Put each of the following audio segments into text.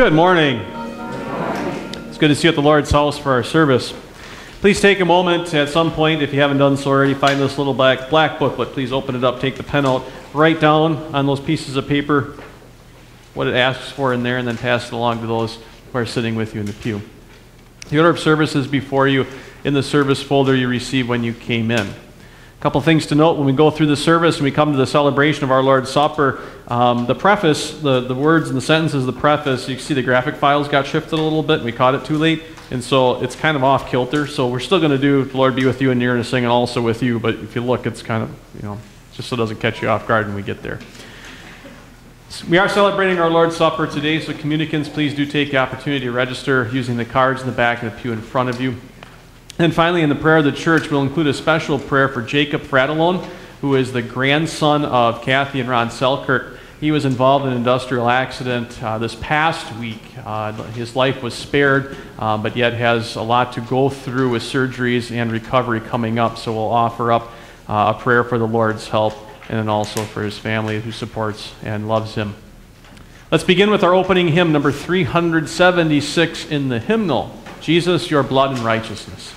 Good morning. It's good to see you at the Lord's house for our service. Please take a moment at some point, if you haven't done so already, find this little black, black booklet. Please open it up, take the pen out, write down on those pieces of paper what it asks for in there, and then pass it along to those who are sitting with you in the pew. The order of service is before you in the service folder you received when you came in. Couple things to note when we go through the service and we come to the celebration of our Lord's Supper. Um, the preface, the, the words and the sentences, the preface, you see the graphic files got shifted a little bit and we caught it too late. And so it's kind of off kilter. So we're still going to do the Lord be with you and you're going to sing and also with you. But if you look, it's kind of, you know, just so it doesn't catch you off guard when we get there. We are celebrating our Lord's Supper today, so communicants, please do take the opportunity to register using the cards in the back of the pew in front of you. And finally, in the prayer of the church, we'll include a special prayer for Jacob Fratellone, who is the grandson of Kathy and Ron Selkirk. He was involved in an industrial accident uh, this past week. Uh, his life was spared, uh, but yet has a lot to go through with surgeries and recovery coming up. So we'll offer up uh, a prayer for the Lord's help and then also for his family who supports and loves him. Let's begin with our opening hymn, number 376 in the hymnal Jesus, your blood and righteousness.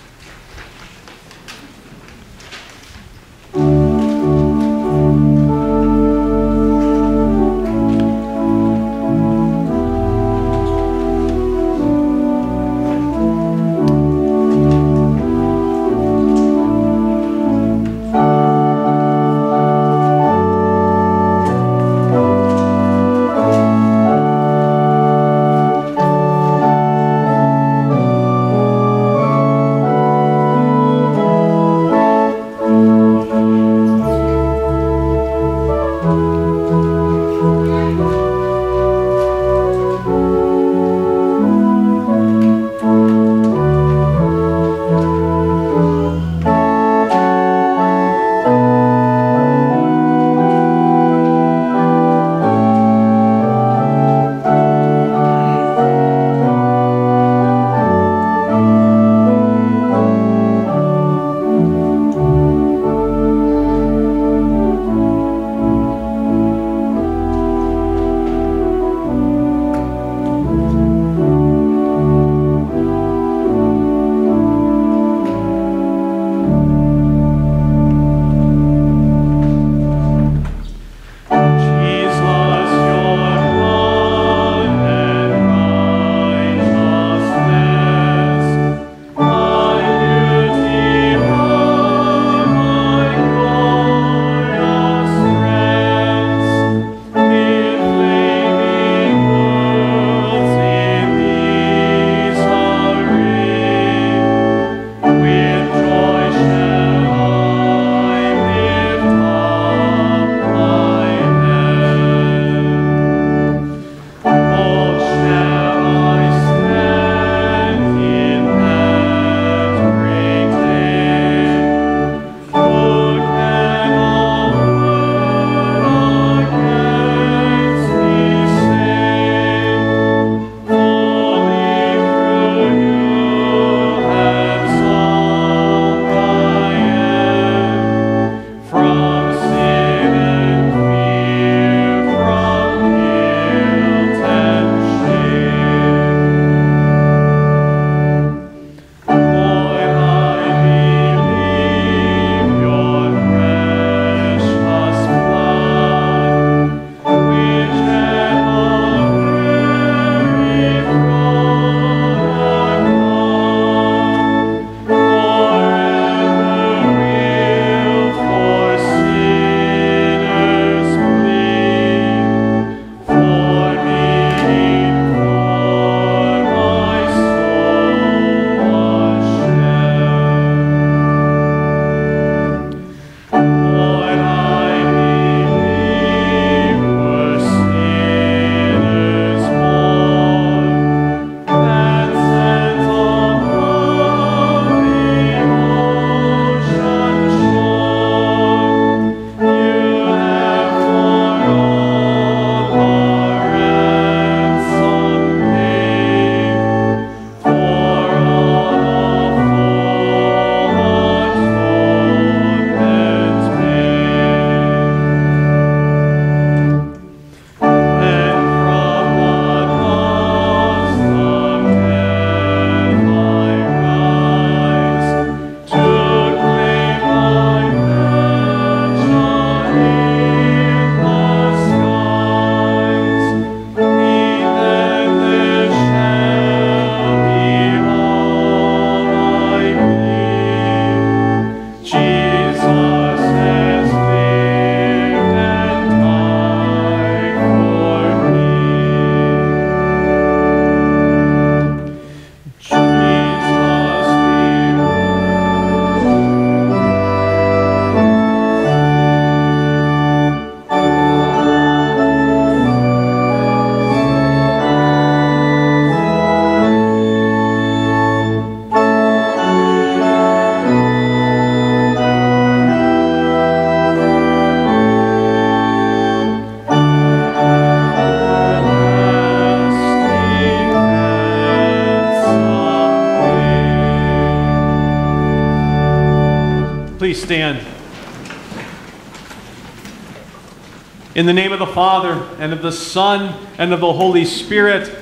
In the name of the Father, and of the Son, and of the Holy Spirit,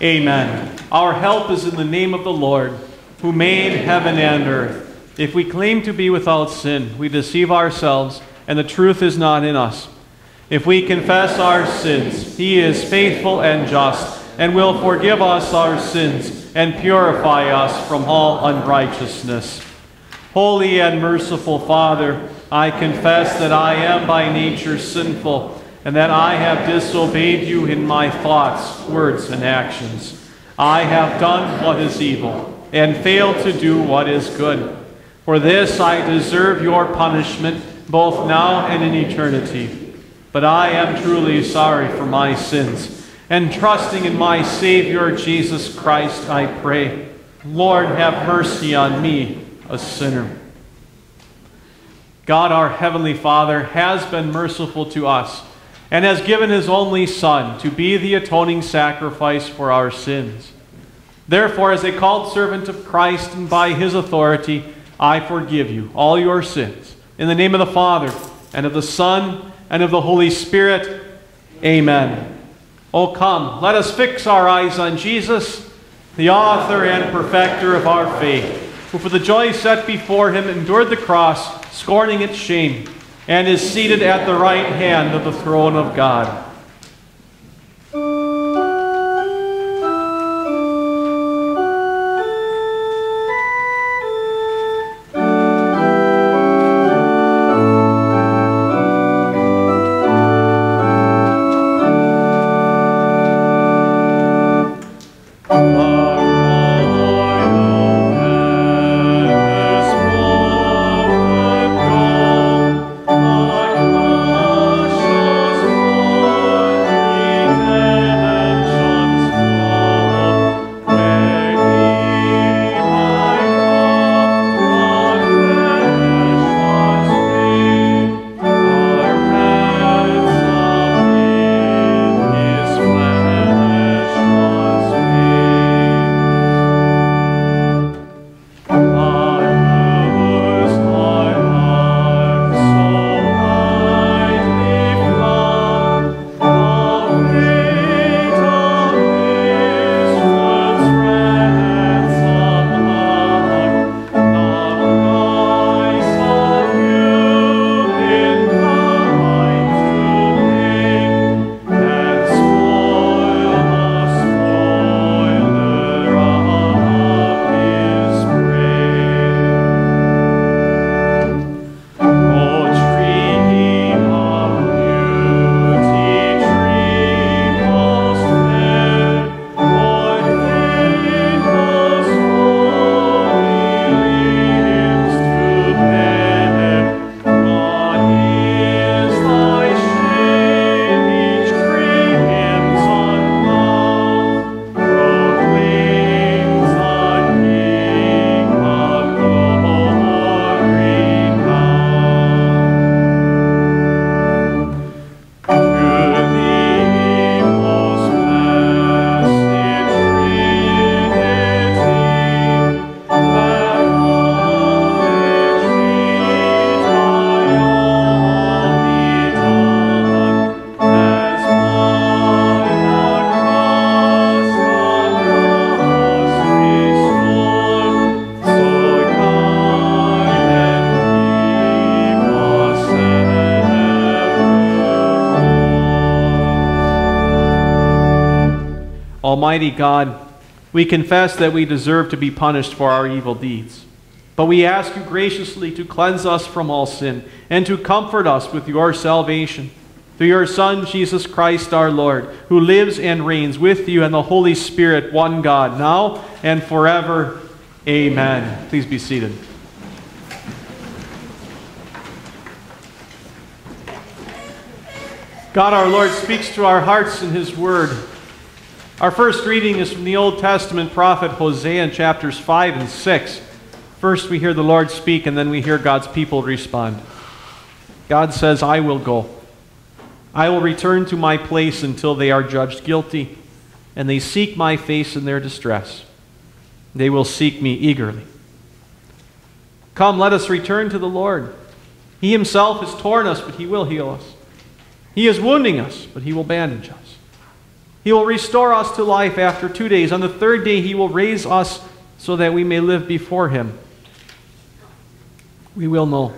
amen. Our help is in the name of the Lord, who made heaven and earth. If we claim to be without sin, we deceive ourselves, and the truth is not in us. If we confess our sins, he is faithful and just, and will forgive us our sins, and purify us from all unrighteousness. Holy and merciful Father, I confess that I am by nature sinful, and that I have disobeyed you in my thoughts, words, and actions. I have done what is evil, and failed to do what is good. For this I deserve your punishment, both now and in eternity. But I am truly sorry for my sins, and trusting in my Savior Jesus Christ, I pray, Lord, have mercy on me, a sinner. God, our Heavenly Father, has been merciful to us and has given His only Son to be the atoning sacrifice for our sins. Therefore, as a called servant of Christ and by His authority, I forgive you all your sins. In the name of the Father, and of the Son, and of the Holy Spirit, amen. Oh, come, let us fix our eyes on Jesus, the author and perfecter of our faith, who for the joy set before him endured the cross, scorning its shame, and is seated at the right hand of the throne of God. Almighty God, we confess that we deserve to be punished for our evil deeds. But we ask you graciously to cleanse us from all sin and to comfort us with your salvation. Through your Son, Jesus Christ our Lord, who lives and reigns with you and the Holy Spirit, one God, now and forever. Amen. Please be seated. God our Lord speaks to our hearts in his word. Our first reading is from the Old Testament prophet Hosea in chapters 5 and 6. First, we hear the Lord speak, and then we hear God's people respond. God says, I will go. I will return to my place until they are judged guilty, and they seek my face in their distress. They will seek me eagerly. Come, let us return to the Lord. He himself has torn us, but he will heal us. He is wounding us, but he will bandage us. He will restore us to life after two days. On the third day, he will raise us so that we may live before him. We will know.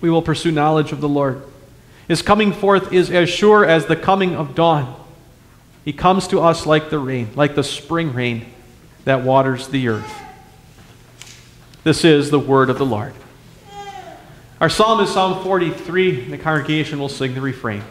We will pursue knowledge of the Lord. His coming forth is as sure as the coming of dawn. He comes to us like the rain, like the spring rain that waters the earth. This is the word of the Lord. Our psalm is Psalm 43. The congregation will sing the refrain.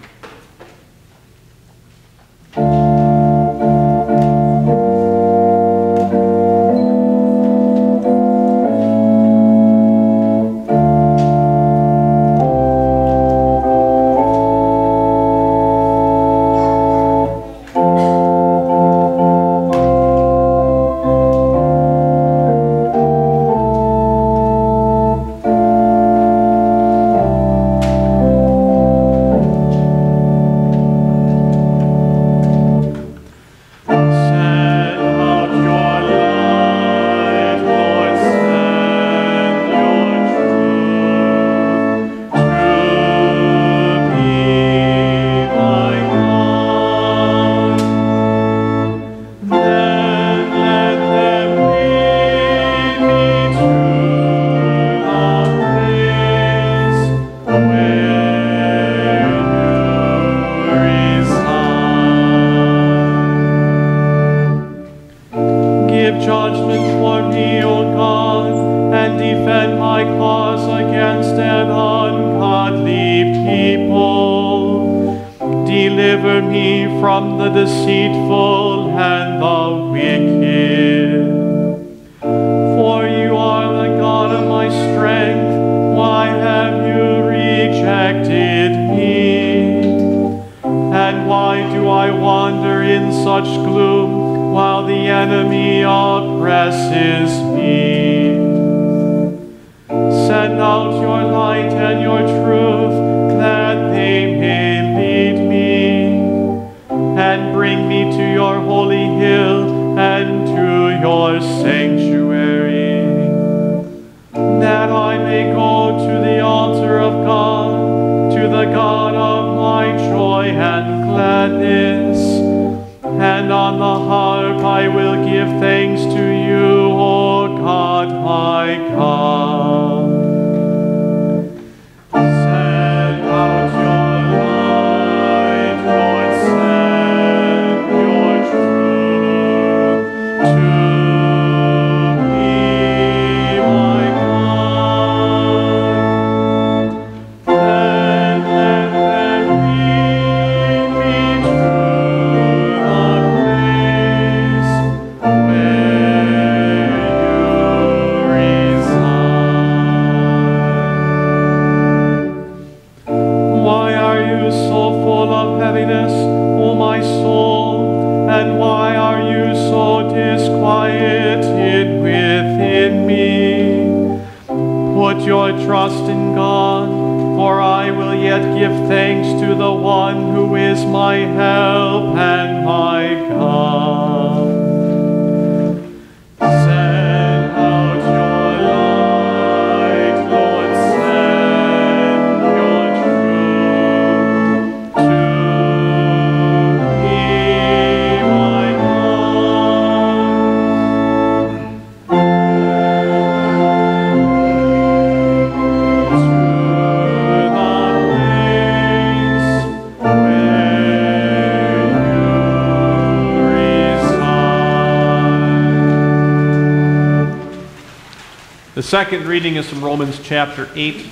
Second reading is from Romans chapter 8.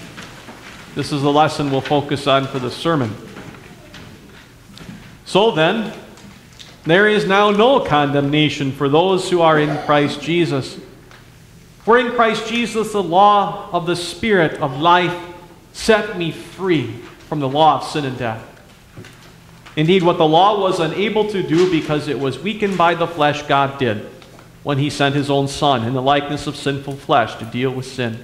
This is the lesson we'll focus on for the sermon. So then, there is now no condemnation for those who are in Christ Jesus. For in Christ Jesus, the law of the Spirit of life set me free from the law of sin and death. Indeed, what the law was unable to do because it was weakened by the flesh, God did when he sent his own Son in the likeness of sinful flesh to deal with sin.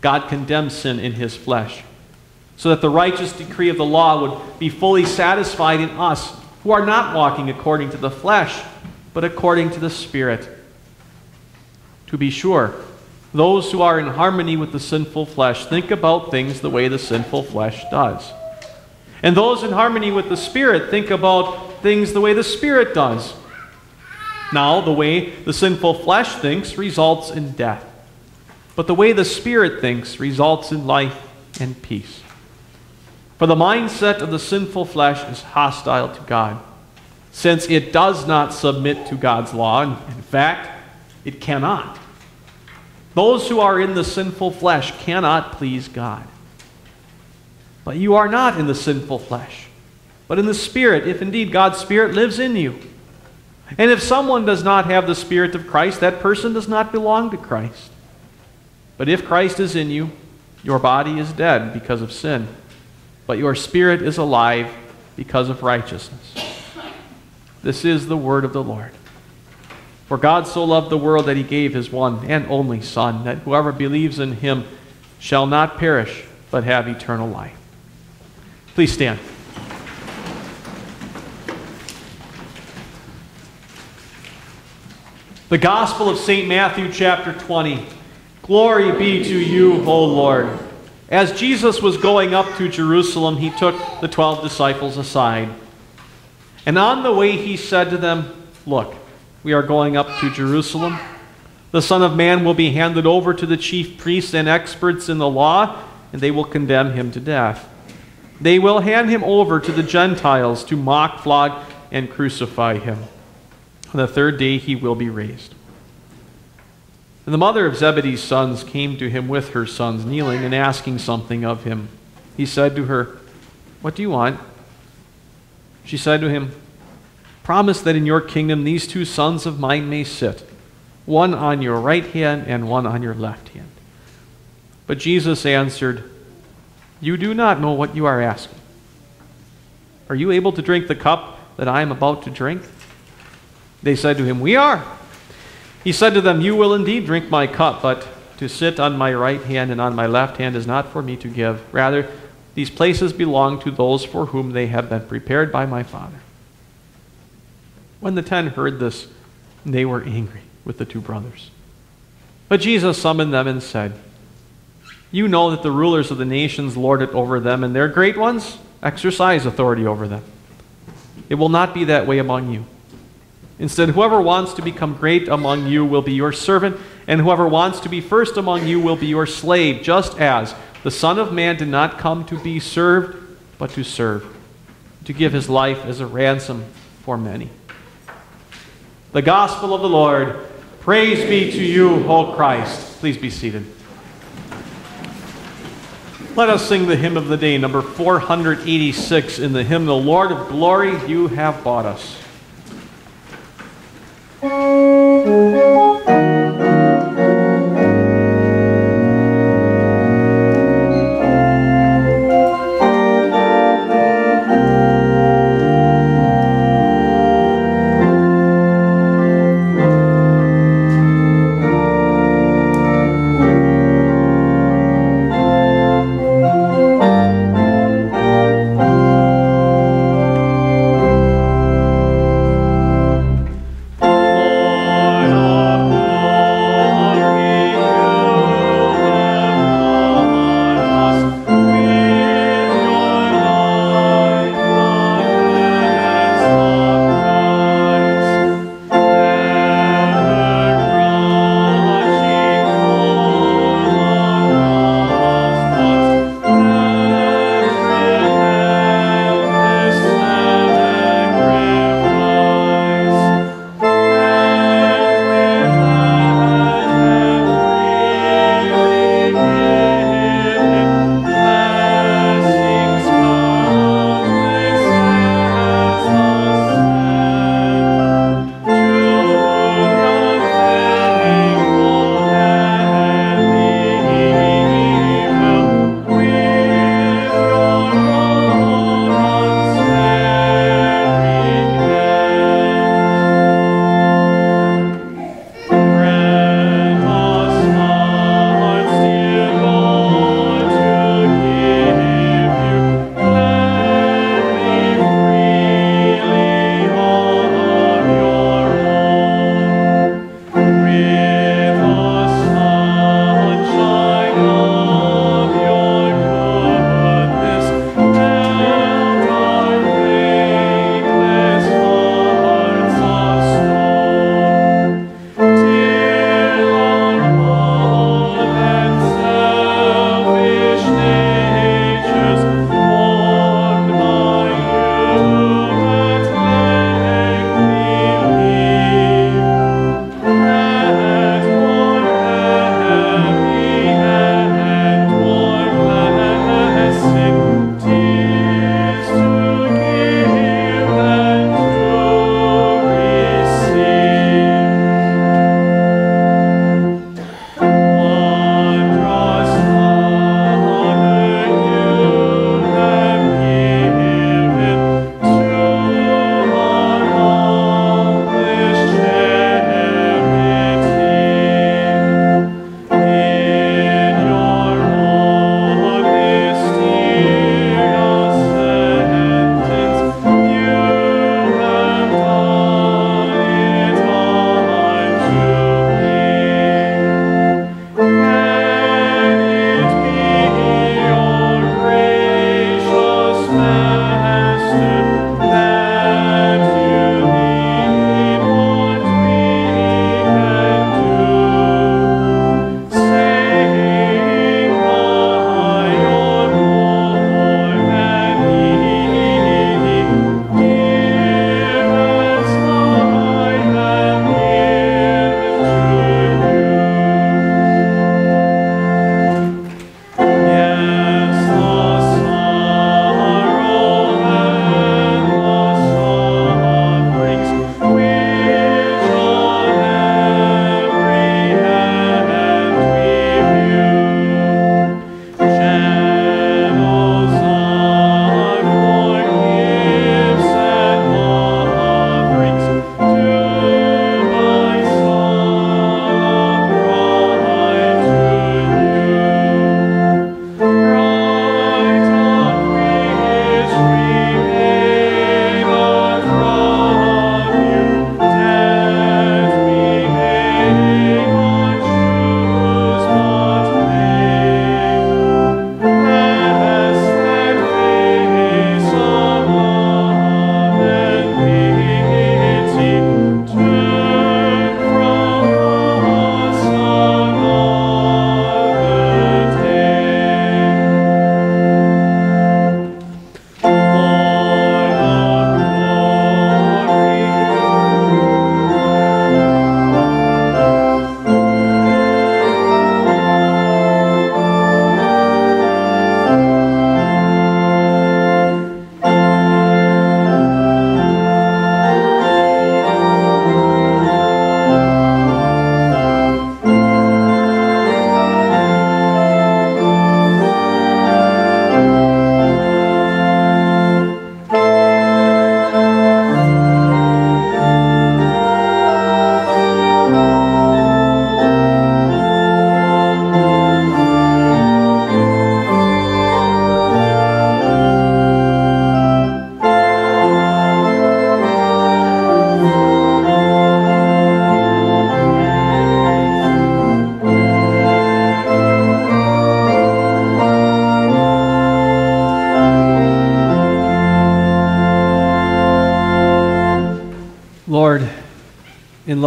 God condemned sin in his flesh, so that the righteous decree of the law would be fully satisfied in us who are not walking according to the flesh, but according to the Spirit. To be sure, Those who are in harmony with the sinful flesh think about things the way the sinful flesh does. And those in harmony with the Spirit think about things the way the Spirit does. Now, the way the sinful flesh thinks results in death, but the way the Spirit thinks results in life and peace. For the mindset of the sinful flesh is hostile to God, since it does not submit to God's law. In fact, it cannot. Those who are in the sinful flesh cannot please God. But you are not in the sinful flesh, but in the Spirit, if indeed God's Spirit lives in you. And if someone does not have the Spirit of Christ, that person does not belong to Christ. But if Christ is in you, your body is dead because of sin, but your spirit is alive because of righteousness. This is the word of the Lord. For God so loved the world that he gave his one and only Son, that whoever believes in him shall not perish, but have eternal life. Please stand. The Gospel of St. Matthew, chapter 20. Glory be to you, O Lord. As Jesus was going up to Jerusalem, he took the twelve disciples aside. And on the way he said to them, Look, we are going up to Jerusalem. The Son of Man will be handed over to the chief priests and experts in the law, and they will condemn him to death. They will hand him over to the Gentiles to mock, flog, and crucify him. On the third day he will be raised. And the mother of Zebedee's sons came to him with her sons, kneeling and asking something of him. He said to her, What do you want? She said to him, Promise that in your kingdom these two sons of mine may sit, one on your right hand and one on your left hand. But Jesus answered, you do not know what you are asking. Are you able to drink the cup that I am about to drink? They said to him, We are. He said to them, You will indeed drink my cup, but to sit on my right hand and on my left hand is not for me to give. Rather, these places belong to those for whom they have been prepared by my Father. When the ten heard this, they were angry with the two brothers. But Jesus summoned them and said, you know that the rulers of the nations lord it over them, and their great ones exercise authority over them. It will not be that way among you. Instead, whoever wants to become great among you will be your servant, and whoever wants to be first among you will be your slave, just as the Son of Man did not come to be served, but to serve, to give his life as a ransom for many. The Gospel of the Lord. Praise be to you, O Christ. Please be seated. Let us sing the hymn of the day, number 486 in the hymn, The Lord of Glory, You Have Bought Us. Thank you.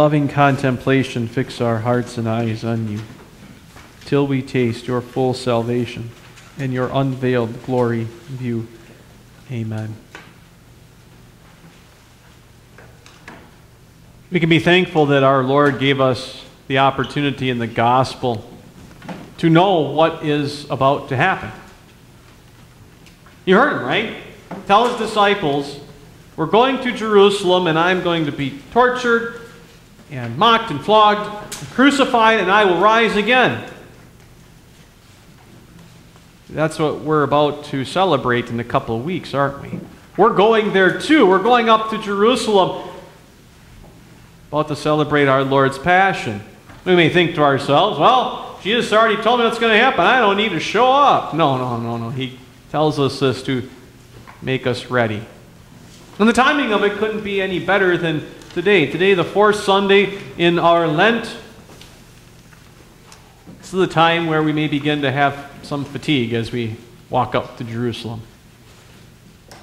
Loving contemplation, fix our hearts and eyes on you, till we taste your full salvation and your unveiled glory view. Amen. We can be thankful that our Lord gave us the opportunity in the gospel to know what is about to happen. You heard him, right? Tell his disciples, We're going to Jerusalem, and I'm going to be tortured and mocked and flogged, and crucified, and I will rise again. That's what we're about to celebrate in a couple of weeks, aren't we? We're going there too. We're going up to Jerusalem, about to celebrate our Lord's Passion. We may think to ourselves, well, Jesus already told me what's going to happen. I don't need to show up. No, no, no, no. He tells us this to make us ready. And the timing of it couldn't be any better than today. Today, the fourth Sunday in our Lent. This is the time where we may begin to have some fatigue as we walk up to Jerusalem.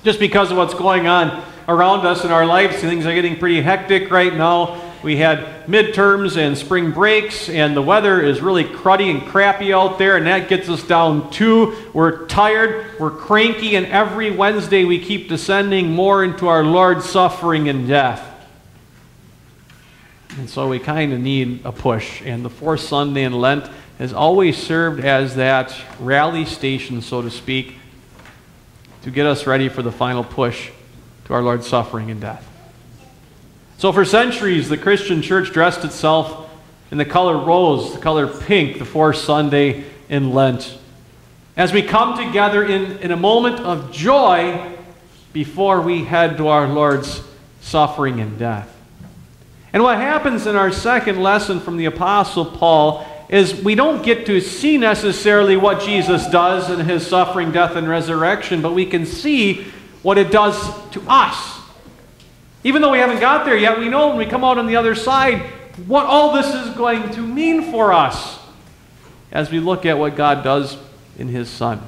Just because of what's going on around us in our lives, things are getting pretty hectic right now. We had midterms and spring breaks, and the weather is really cruddy and crappy out there, and that gets us down too. We're tired, we're cranky, and every Wednesday we keep descending more into our Lord's suffering and death. And so we kind of need a push. And the fourth Sunday in Lent has always served as that rally station, so to speak, to get us ready for the final push to our Lord's suffering and death. So, for centuries, the Christian church dressed itself in the color rose, the color pink, the fourth Sunday in Lent. As we come together in, in a moment of joy before we head to our Lord's suffering and death. And what happens in our second lesson from the Apostle Paul is we don't get to see necessarily what Jesus does in his suffering, death, and resurrection, but we can see what it does to us. Even though we haven't got there yet, we know when we come out on the other side what all this is going to mean for us as we look at what God does in His Son.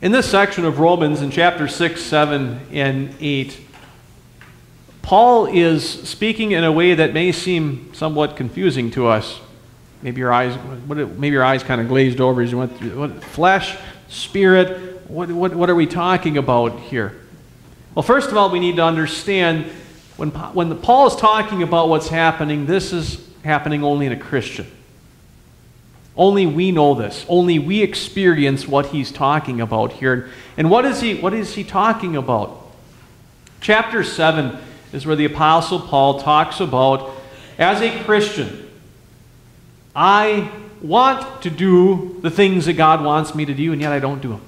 In this section of Romans, in chapter 6, 7, and 8, Paul is speaking in a way that may seem somewhat confusing to us. Maybe your eyes, maybe your eyes kind of glazed over as you went through what, flesh, spirit. What, what, what are we talking about here? Well, first of all, we need to understand when, when Paul is talking about what's happening, this is happening only in a Christian. Only we know this. Only we experience what he's talking about here. And what is he, what is he talking about? Chapter 7 is where the Apostle Paul talks about as a Christian, I want to do the things that God wants me to do, and yet I don't do them.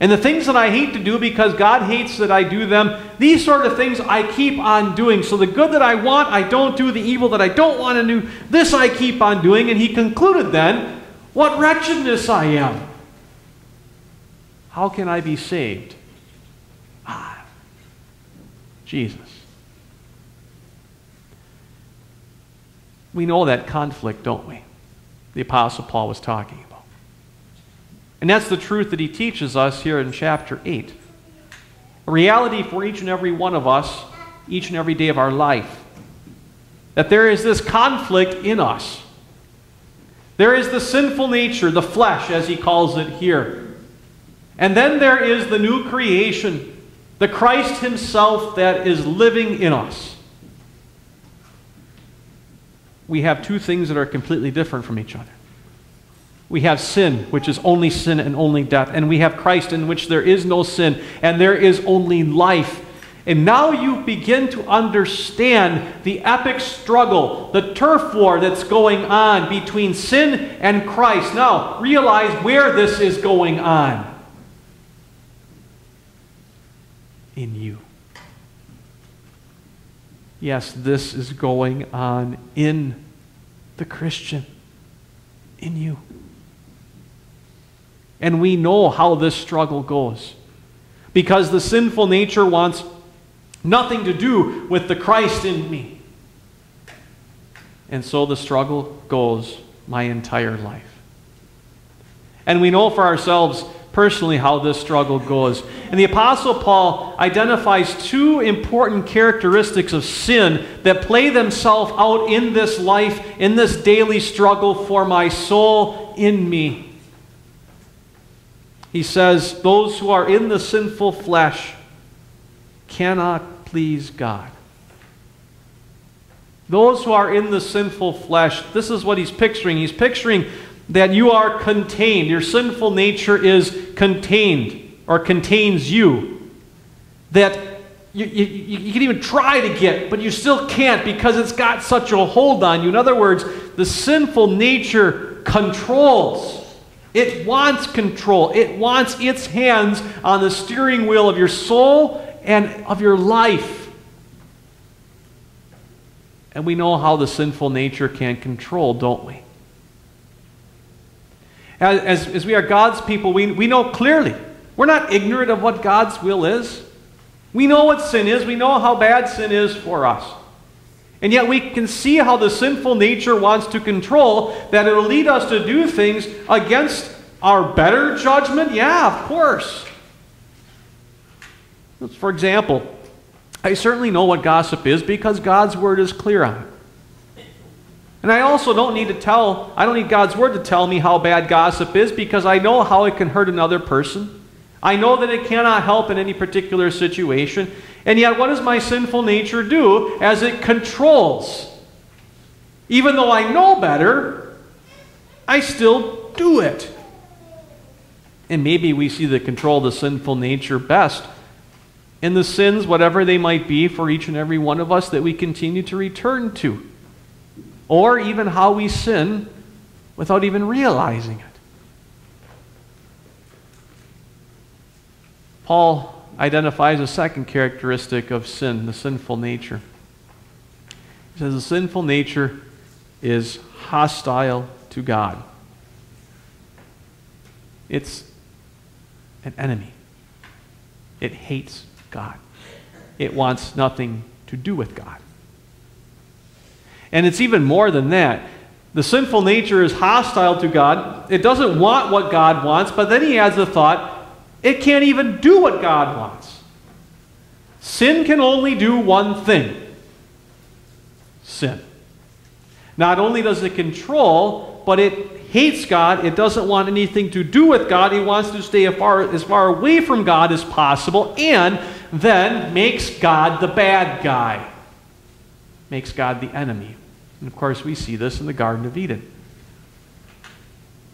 And the things that I hate to do because God hates that I do them, these sort of things I keep on doing. So the good that I want, I don't do. The evil that I don't want to do, this I keep on doing. And he concluded then, What wretchedness I am! How can I be saved? Jesus. We know that conflict, don't we? The Apostle Paul was talking about. And that's the truth that he teaches us here in chapter 8. A reality for each and every one of us, each and every day of our life. That there is this conflict in us. There is the sinful nature, the flesh, as he calls it here. And then there is the new creation, the Christ himself that is living in us. We have two things that are completely different from each other. We have sin, which is only sin and only death. And we have Christ, in which there is no sin and there is only life. And now you begin to understand the epic struggle, the turf war that's going on between sin and Christ. Now, realize where this is going on. In you. Yes, this is going on in the Christian. In you. And we know how this struggle goes. Because the sinful nature wants nothing to do with the Christ in me. And so the struggle goes my entire life. And we know for ourselves personally how this struggle goes. And the Apostle Paul identifies two important characteristics of sin that play themselves out in this life, in this daily struggle for my soul in me. He says, Those who are in the sinful flesh cannot please God. Those who are in the sinful flesh, this is what he's picturing. He's picturing that you are contained. Your sinful nature is contained or contains you. That you, you, you, can even try to get, but you still can't because it's got such a hold on you. In other words, the sinful nature controls. It wants control. It wants its hands on the steering wheel of your soul and of your life. And we know how the sinful nature can control, don't we? As, as, as, we are God's people, we, we know clearly. We're not ignorant of what God's will is. We know what sin is. We know how bad sin is for us. And yet we can see how the sinful nature wants to control, that it'll lead us to do things against our better judgment. Yeah, of course. For example, I certainly know what gossip is because God's word is clear on it. And I also don't need to tell, I don't need God's word to tell me how bad gossip is because I know how it can hurt another person. I know that it cannot help in any particular situation. And yet, what does my sinful nature do as it controls? Even though I know better, I still do it. And maybe we see the control of the sinful nature best in the sins, whatever they might be, for each and every one of us that we continue to return to. Or even how we sin without even realizing it. Paul identifies a second characteristic of sin, the sinful nature. He says the sinful nature is hostile to God. It's an enemy. It hates God. It wants nothing to do with God. And it's even more than that. The sinful nature is hostile to God. It doesn't want what God wants, but then he adds the thought it can't even do what God wants. Sin can only do one thing sin. Not only does it control, but it hates God. It doesn't want anything to do with God. It wants to stay as far, as far away from God as possible and then makes God the bad guy, makes God the enemy. And of course, we see this in the Garden of Eden.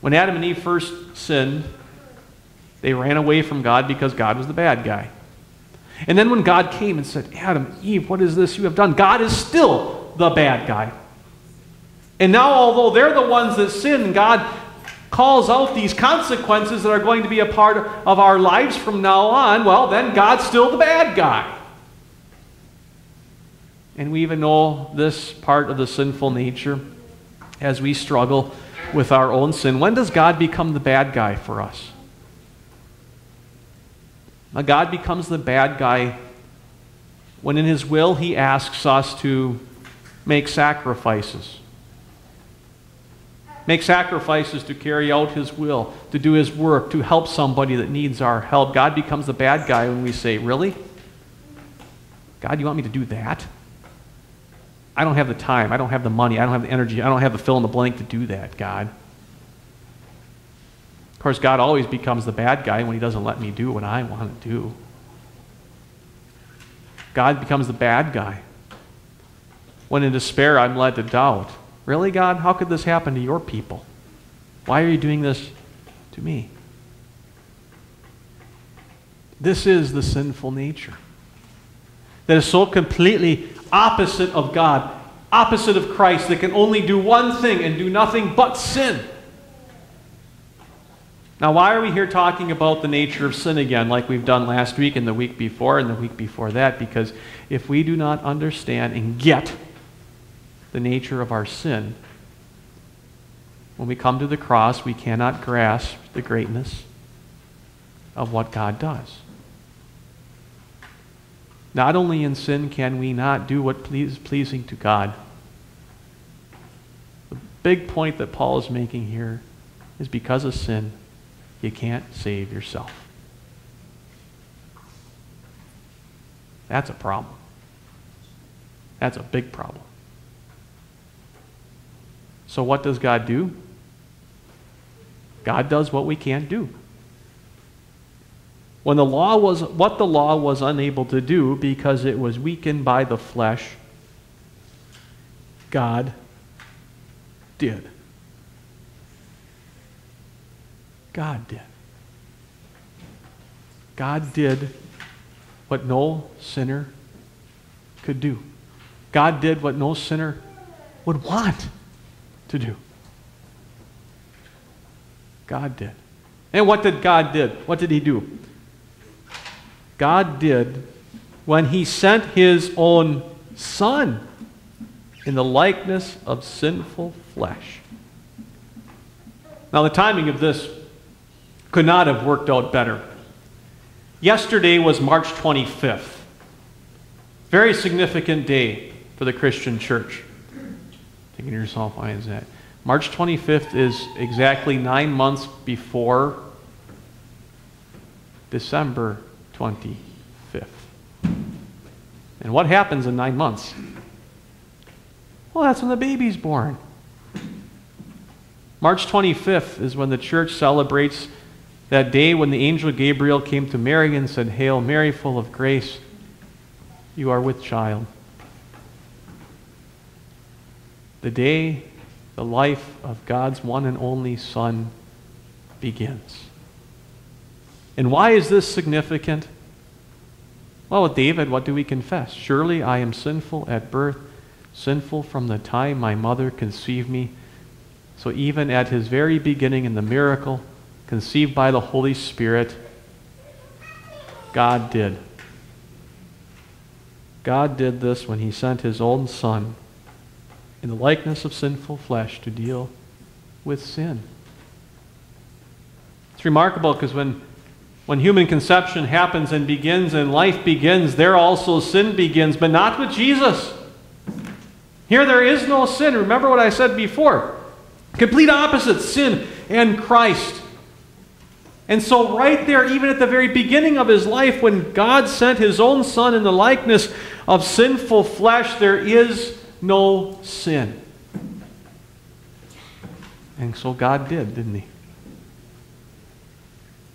When Adam and Eve first sinned, they ran away from God because God was the bad guy. And then when God came and said, Adam, Eve, what is this you have done? God is still the bad guy. And now, although they're the ones that sin, God calls out these consequences that are going to be a part of our lives from now on. Well, then God's still the bad guy. And we even know this part of the sinful nature as we struggle with our own sin. When does God become the bad guy for us? Now, God becomes the bad guy when in His will He asks us to make sacrifices make sacrifices to carry out His will, to do His work, to help somebody that needs our help. God becomes the bad guy when we say, Really? God, you want me to do that? I don't have the time. I don't have the money. I don't have the energy. I don't have the fill in the blank to do that, God. Of course, God always becomes the bad guy when He doesn't let me do what I want to do. God becomes the bad guy when in despair I'm led to doubt. Really, God? How could this happen to your people? Why are you doing this to me? This is the sinful nature that is so completely opposite of God, opposite of Christ, that can only do one thing and do nothing but sin. Now, why are we here talking about the nature of sin again, like we've done last week and the week before and the week before that? Because if we do not understand and get the nature of our sin. When we come to the cross, we cannot grasp the greatness of what God does. Not only in sin can we not do what is pleasing to God, the big point that Paul is making here is because of sin, you can't save yourself. That's a problem. That's a big problem. So, what does God do? God does what we can't do. When the law was what the law was unable to do because it was weakened by the flesh, God did. God did. God did what no sinner could do. God did what no sinner would want to do. God did. And what did God did? What did he do? God did when he sent his own son in the likeness of sinful flesh. Now the timing of this could not have worked out better. Yesterday was March 25th. Very significant day for the Christian church. Thinking to yourself, why is that? March 25th is exactly nine months before December 25th. And what happens in nine months? Well, that's when the baby's born. March 25th is when the church celebrates that day when the angel Gabriel came to Mary and said, Hail Mary, full of grace, you are with child. The day the life of God's one and only Son begins. And why is this significant? Well, with David, what do we confess? Surely I am sinful at birth, sinful from the time my mother conceived me. So, even at his very beginning in the miracle, conceived by the Holy Spirit, God did. God did this when he sent his own Son in the likeness of sinful flesh to deal with sin. It's remarkable because when, when human conception happens and begins and life begins, there also sin begins, but not with Jesus. Here there is no sin. Remember what I said before. Complete opposite sin and Christ. And so, right there, even at the very beginning of his life, when God sent his own Son in the likeness of sinful flesh, there is no sin. And so God did, didn't he?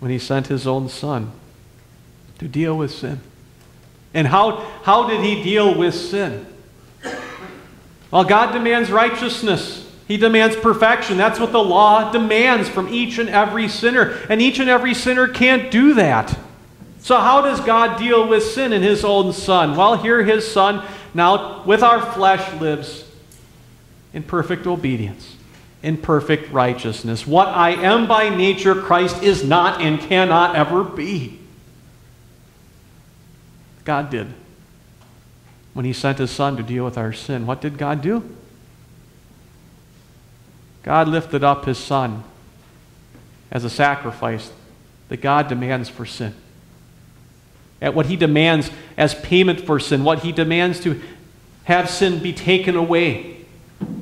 When he sent his own Son to deal with sin. And how, how did he deal with sin? Well, God demands righteousness. He demands perfection. That's what the law demands from each and every sinner. And each and every sinner can't do that. So, how does God deal with sin in His own Son? Well, here His Son, now with our flesh, lives in perfect obedience, in perfect righteousness. What I am by nature, Christ is not and cannot ever be. God did. When He sent His Son to deal with our sin, what did God do? God lifted up his son as a sacrifice that God demands for sin. At what he demands as payment for sin, what he demands to have sin be taken away.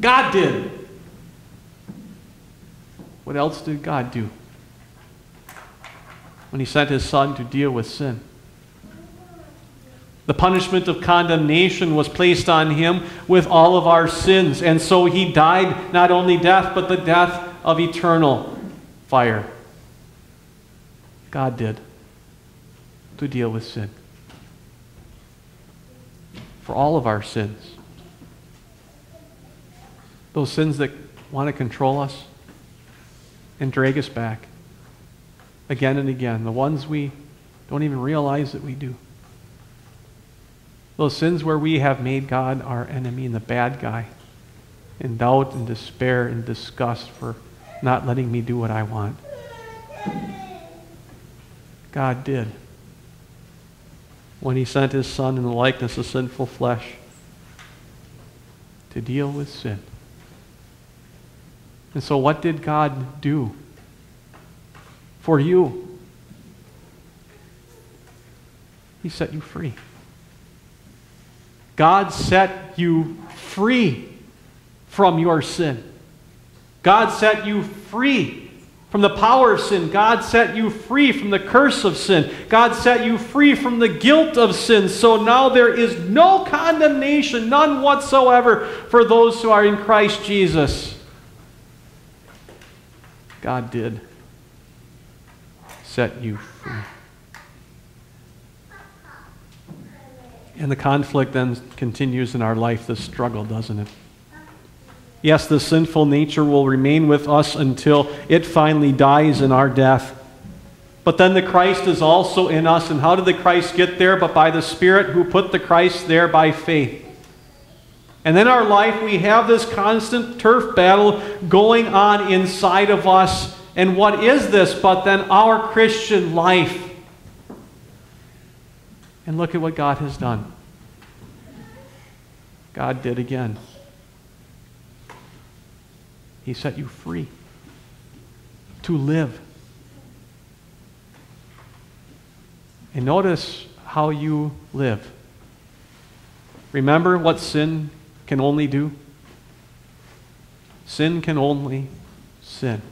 God did. What else did God do? When he sent his son to deal with sin. The punishment of condemnation was placed on him with all of our sins. And so he died not only death, but the death of eternal fire. God did to deal with sin. For all of our sins. Those sins that want to control us and drag us back again and again. The ones we don't even realize that we do. Those sins where we have made God our enemy and the bad guy, in doubt and despair and disgust for not letting me do what I want. God did when he sent his son in the likeness of sinful flesh to deal with sin. And so, what did God do for you? He set you free. God set you free from your sin. God set you free from the power of sin. God set you free from the curse of sin. God set you free from the guilt of sin. So now there is no condemnation, none whatsoever, for those who are in Christ Jesus. God did set you free. And the conflict then continues in our life, the struggle, doesn't it? Yes, the sinful nature will remain with us until it finally dies in our death. But then the Christ is also in us. And how did the Christ get there? But by the Spirit who put the Christ there by faith. And in our life, we have this constant turf battle going on inside of us. And what is this but then our Christian life? And look at what God has done. God did again. He set you free to live. And notice how you live. Remember what sin can only do? Sin can only sin.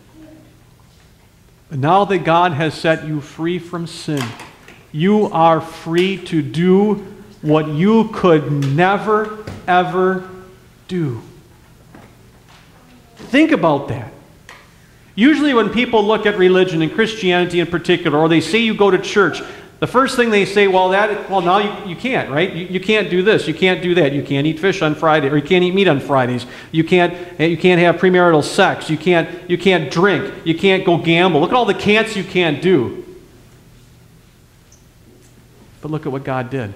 But now that God has set you free from sin, you are free to do what you could never, ever do. Think about that. Usually, when people look at religion and Christianity in particular, or they say you go to church, the first thing they say, well, that, well, now you, you can't, right? You, you can't do this, you can't do that, you can't eat fish on Friday, or you can't eat meat on Fridays, you can't, eh, you can't have premarital sex, you can't, you can't drink, you can't go gamble. Look at all the can'ts you can't do. But look at what God did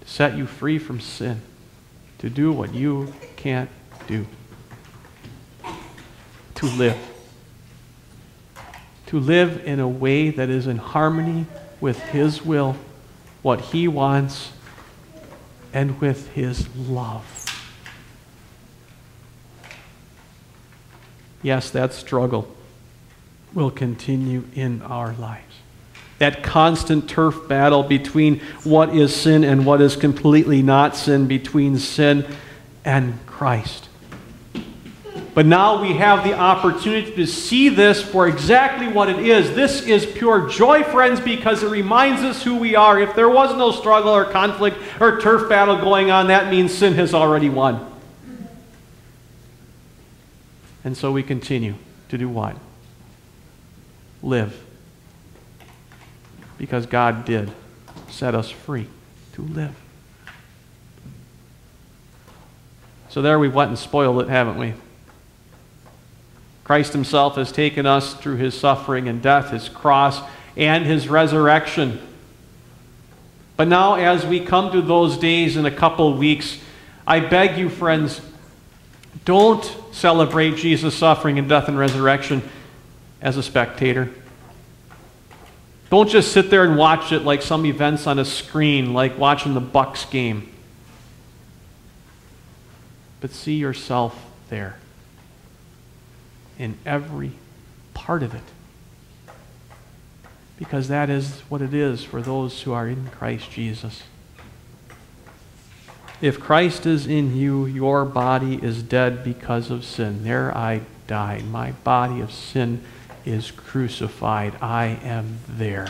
to set you free from sin, to do what you can't do, to live. To live in a way that is in harmony with His will, what He wants, and with His love. Yes, that struggle will continue in our lives that constant turf battle between what is sin and what is completely not sin, between sin and Christ. But now we have the opportunity to see this for exactly what it is. This is pure joy, friends, because it reminds us who we are. If there was no struggle or conflict or turf battle going on, that means sin has already won. And so we continue to do what? Live because God did set us free to live. So there we went and spoiled it, haven't we? Christ himself has taken us through his suffering and death, his cross, and his resurrection. But now, as we come to those days in a couple weeks, I beg you, friends, don't celebrate Jesus' suffering and death and resurrection as a spectator. Don't just sit there and watch it like some events on a screen, like watching the Bucks game. But see yourself there in every part of it. Because that is what it is for those who are in Christ Jesus. If Christ is in you, your body is dead because of sin. There I died. My body of sin is crucified. I am there.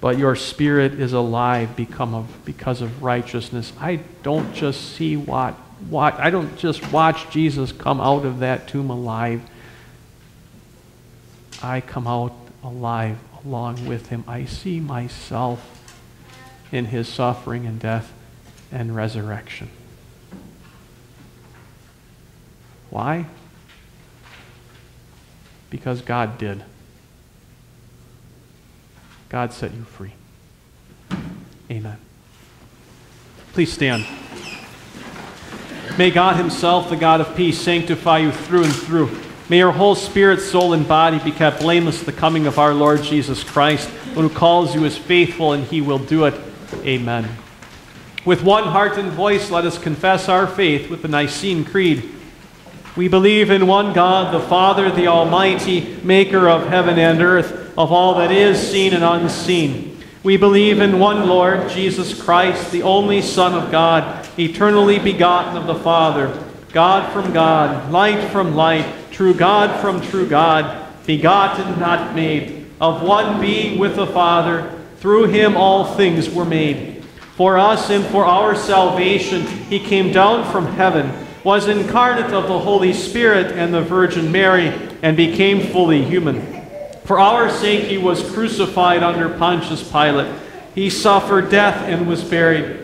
But your spirit is alive because of righteousness. I don't just see what, what, I don't just watch Jesus come out of that tomb alive. I come out alive along with him. I see myself in his suffering and death and resurrection. Why? Because God did. God set you free. Amen. Please stand. May God Himself, the God of peace, sanctify you through and through. May your whole spirit, soul, and body be kept blameless the coming of our Lord Jesus Christ. One who calls you is faithful, and He will do it. Amen. With one heart and voice, let us confess our faith with the Nicene Creed. We believe in one God, the Father, the Almighty, maker of heaven and earth, of all that is seen and unseen. We believe in one Lord, Jesus Christ, the only Son of God, eternally begotten of the Father God from God, light from light, true God from true God, begotten, not made, of one being with the Father. Through him all things were made. For us and for our salvation, he came down from heaven, was incarnate of the Holy Spirit and the Virgin Mary, and became fully human. For our sake, he was crucified under Pontius Pilate. He suffered death and was buried.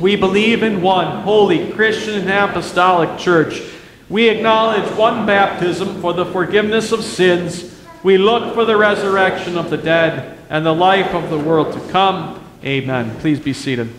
We believe in one holy Christian and apostolic church. We acknowledge one baptism for the forgiveness of sins. We look for the resurrection of the dead and the life of the world to come. Amen. Please be seated.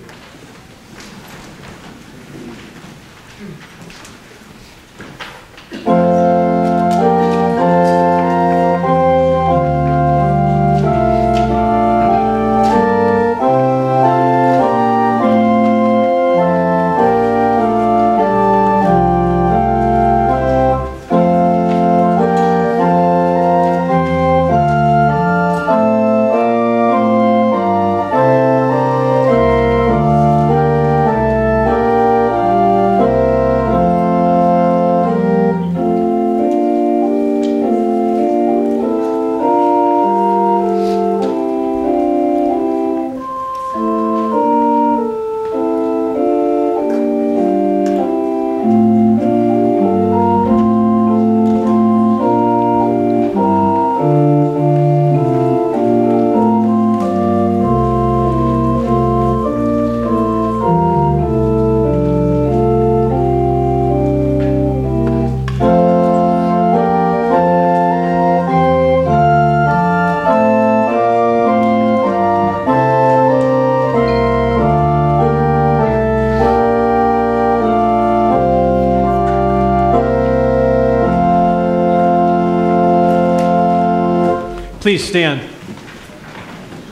Stand.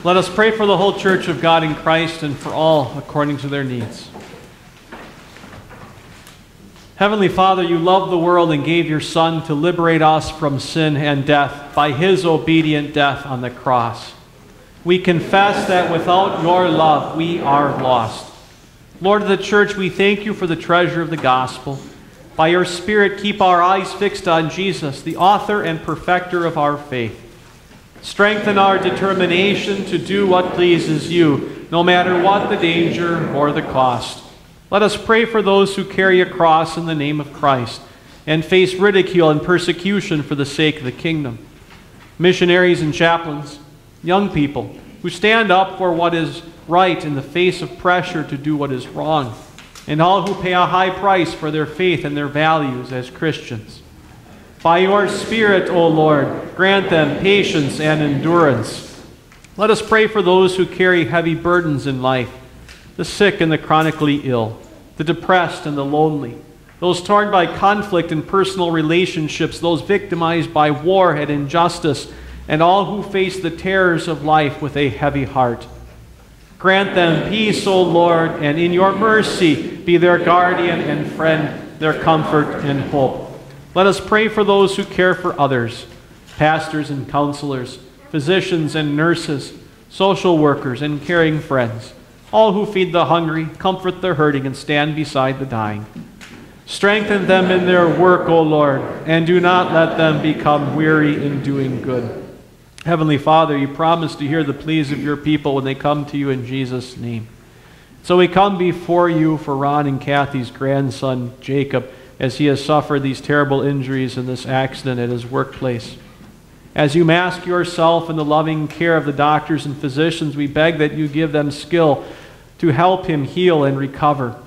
Let us pray for the whole church of God in Christ and for all according to their needs. Heavenly Father, you loved the world and gave your Son to liberate us from sin and death by his obedient death on the cross. We confess that without your love, we are lost. Lord of the church, we thank you for the treasure of the gospel. By your Spirit, keep our eyes fixed on Jesus, the author and perfecter of our faith. Strengthen our determination to do what pleases you, no matter what the danger or the cost. Let us pray for those who carry a cross in the name of Christ and face ridicule and persecution for the sake of the kingdom. Missionaries and chaplains, young people who stand up for what is right in the face of pressure to do what is wrong, and all who pay a high price for their faith and their values as Christians. By your Spirit, O Lord, grant them patience and endurance. Let us pray for those who carry heavy burdens in life the sick and the chronically ill, the depressed and the lonely, those torn by conflict and personal relationships, those victimized by war and injustice, and all who face the terrors of life with a heavy heart. Grant them peace, O Lord, and in your mercy be their guardian and friend, their comfort and hope. Let us pray for those who care for others pastors and counselors, physicians and nurses, social workers and caring friends, all who feed the hungry, comfort the hurting, and stand beside the dying. Strengthen them in their work, O Lord, and do not let them become weary in doing good. Heavenly Father, you promise to hear the pleas of your people when they come to you in Jesus' name. So we come before you for Ron and Kathy's grandson, Jacob as he has suffered these terrible injuries in this accident at his workplace. As you mask yourself in the loving care of the doctors and physicians, we beg that you give them skill to help him heal and recover.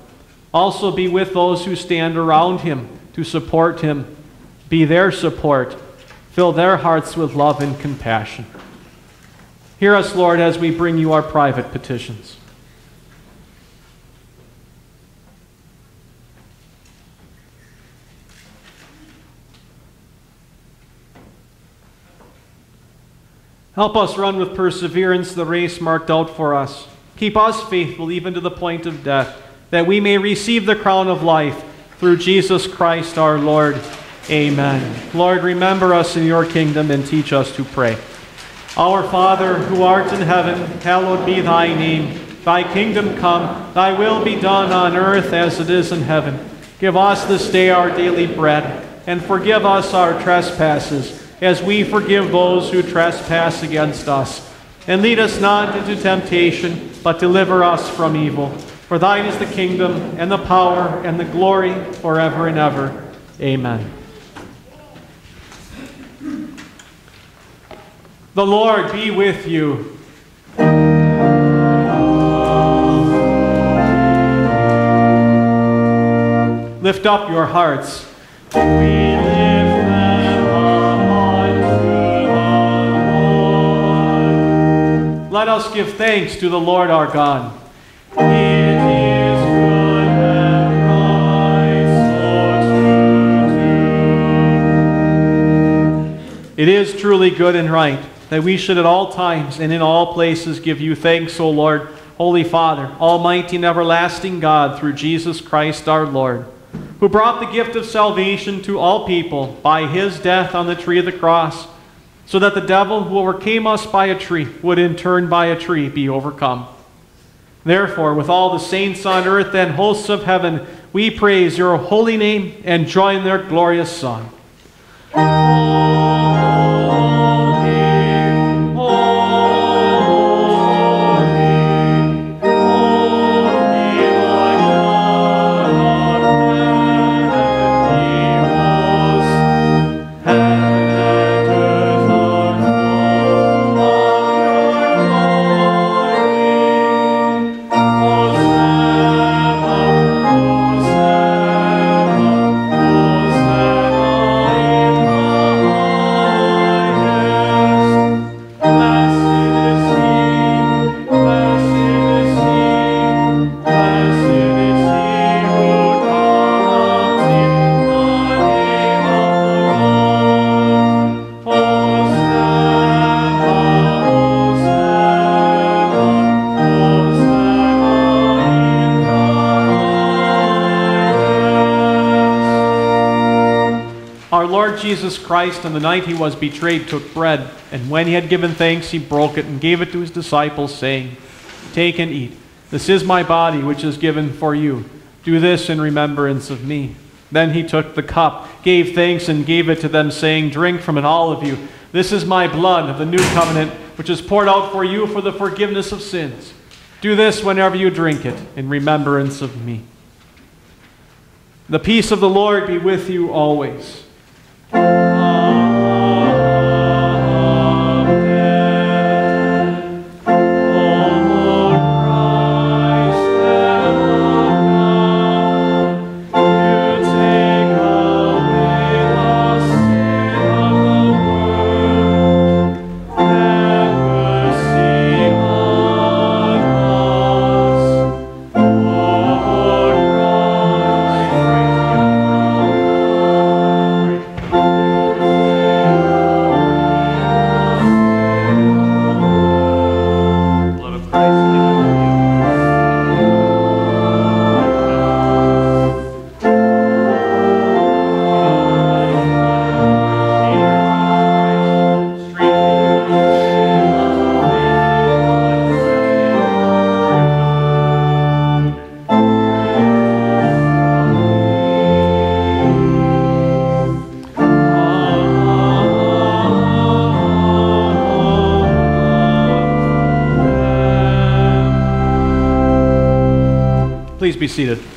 Also, be with those who stand around him to support him. Be their support. Fill their hearts with love and compassion. Hear us, Lord, as we bring you our private petitions. Help us run with perseverance the race marked out for us. Keep us faithful even to the point of death, that we may receive the crown of life through Jesus Christ our Lord. Amen. Lord, remember us in your kingdom and teach us to pray. Our Father, who art in heaven, hallowed be thy name. Thy kingdom come, thy will be done on earth as it is in heaven. Give us this day our daily bread, and forgive us our trespasses, as we forgive those who trespass against us. And lead us not into temptation, but deliver us from evil. For thine is the kingdom, and the power, and the glory, forever and ever. Amen. The Lord be with you. Lift up your hearts. We Let us give thanks to the Lord our God. It is good and right so. It is truly good and right that we should at all times and in all places give you thanks, O Lord, Holy Father, Almighty and everlasting God, through Jesus Christ our Lord who brought the gift of salvation to all people by his death on the tree of the cross, so that the devil who overcame us by a tree would in turn by a tree be overcome. Therefore, with all the saints on earth and hosts of heaven, we praise your holy name and join their glorious song. Christ, on the night he was betrayed, took bread, and when he had given thanks, he broke it and gave it to his disciples, saying, Take and eat. This is my body, which is given for you. Do this in remembrance of me. Then he took the cup, gave thanks, and gave it to them, saying, Drink from it, all of you. This is my blood of the new covenant, which is poured out for you for the forgiveness of sins. Do this whenever you drink it, in remembrance of me. The peace of the Lord be with you always. Seated.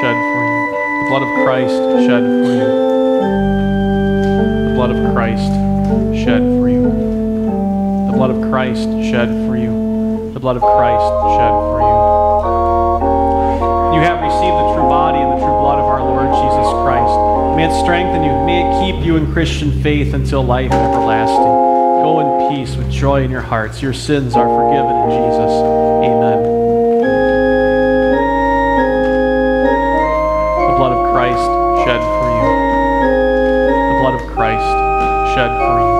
Shed for you. The blood of Christ shed for you. The blood of Christ shed for you. The blood of Christ shed for you. The blood of Christ shed for you. You have received the true body and the true blood of our Lord Jesus Christ. May it strengthen you. May it keep you in Christian faith until life everlasting. Go in peace with joy in your hearts. Your sins are forgiven in Jesus. Shed for you. The blood of Christ shed for you.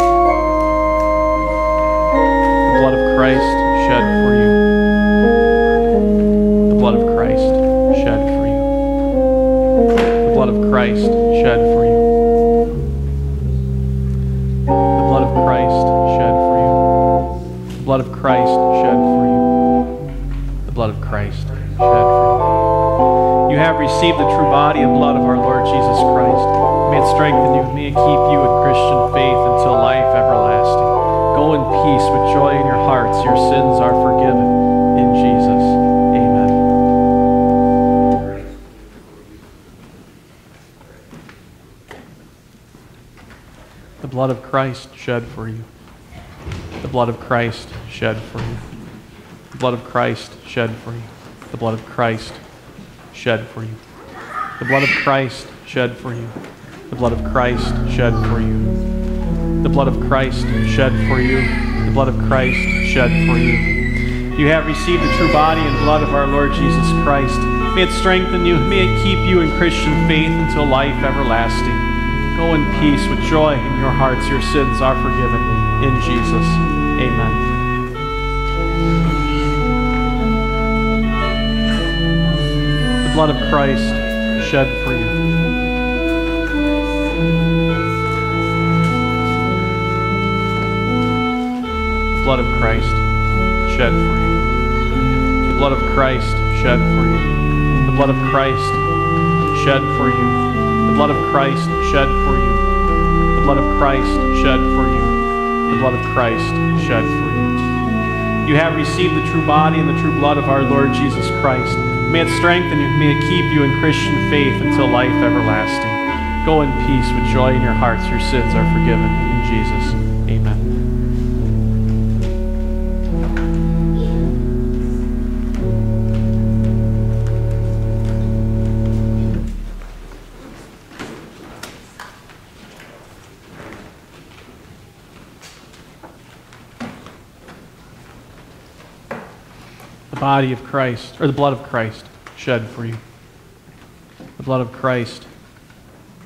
The blood of Christ shed for you. The blood of Christ shed for you. The blood of Christ shed for you. The blood of Christ shed for you. The blood of Christ shed for you. The blood of Christ shed for you. You have received the true body and blood of our Lord. Strengthen you. May it keep you in Christian faith until life everlasting. Go in peace with joy in your hearts. Your sins are forgiven. In Jesus. Amen. The blood of Christ shed for you. The blood of Christ shed for you. The blood of Christ shed for you. The blood of Christ shed for you. The blood of Christ shed for you. The blood of Christ shed for you. The blood of Christ shed for you. The blood of Christ shed for you. You have received the true body and blood of our Lord Jesus Christ. May it strengthen you. May it keep you in Christian faith until life everlasting. Go in peace with joy in your hearts. Your sins are forgiven. In Jesus. Amen. The blood of Christ shed for you. Blood of Christ shed for you. The blood of Christ shed for you. The blood of Christ shed for you. The blood of Christ shed for you. The blood of Christ shed for you. The blood of Christ shed for you. You have received the true body and the true blood of our Lord Jesus Christ. May it strengthen you. May it keep you in Christian faith until life everlasting. Go in peace with joy in your hearts. Your sins are forgiven. In Jesus. Body of Christ, or the blood of Christ shed for you. The blood of Christ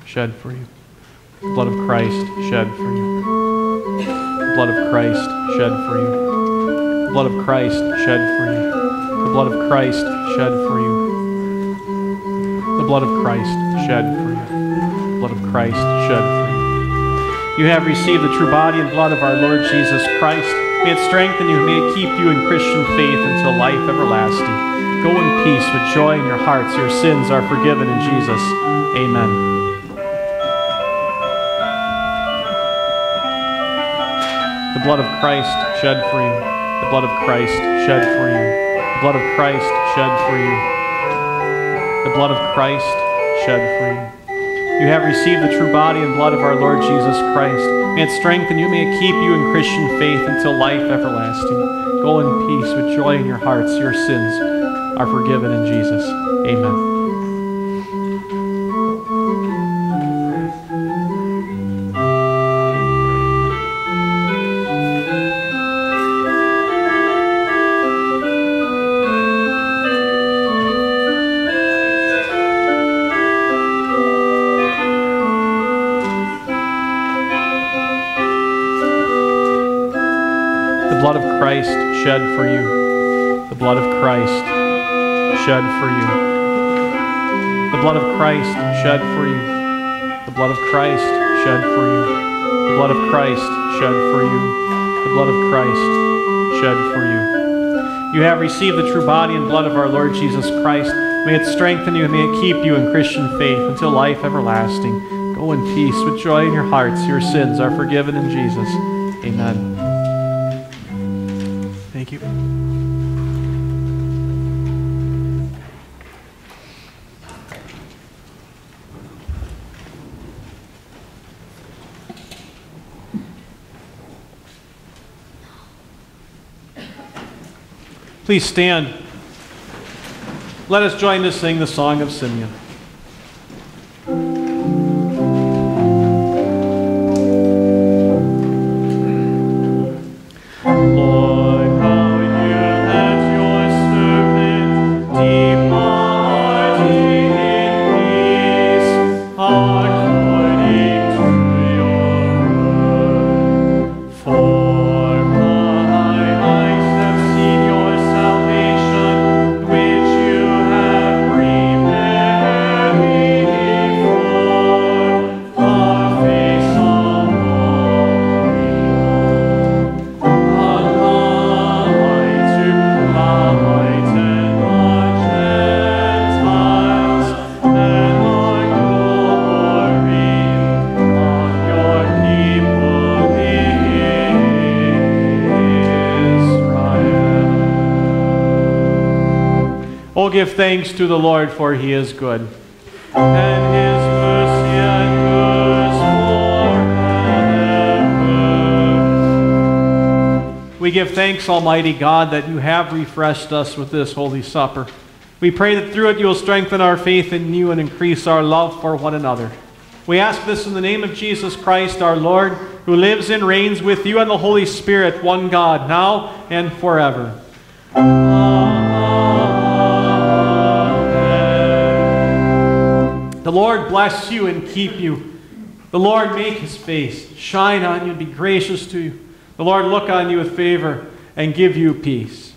shed for you. The blood of Christ shed for you. The blood of Christ shed for you. The blood of Christ shed for you. The blood of Christ shed for you. The blood of Christ shed for you. The blood of Christ shed for you. You have received the true body and blood of our Lord Jesus Christ. May it strengthen you. May it keep you in Christian faith until life everlasting. Go in peace with joy in your hearts. Your sins are forgiven in Jesus. Amen. The blood of Christ shed for you. The blood of Christ shed for you. The blood of Christ shed for you. The blood of Christ shed for you. You have received the true body and blood of our Lord Jesus Christ. May it strengthen you. May it keep you in Christian faith until life everlasting. Go in peace with joy in your hearts. Your sins are forgiven in Jesus. Amen. Shed for you. The blood of Christ shed for you. The blood of Christ shed for you. The blood of Christ shed for you. The blood of Christ shed for you. You have received the true body and blood of our Lord Jesus Christ. May it strengthen you and may it keep you in Christian faith until life everlasting. Go in peace with joy in your hearts. Your sins are forgiven in Jesus. Please stand. Let us join to sing the Song of Simeon. Give thanks to the Lord, for he is good. And his mercy endures. We give thanks, Almighty God, that you have refreshed us with this Holy Supper. We pray that through it you will strengthen our faith in you and increase our love for one another. We ask this in the name of Jesus Christ, our Lord, who lives and reigns with you and the Holy Spirit, one God, now and forever. The Lord bless you and keep you. The Lord make his face shine on you and be gracious to you. The Lord look on you with favor and give you peace.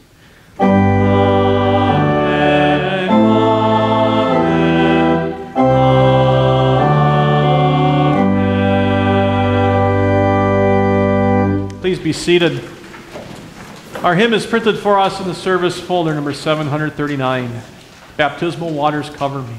Please be seated. Our hymn is printed for us in the service folder number 739. Baptismal waters cover me.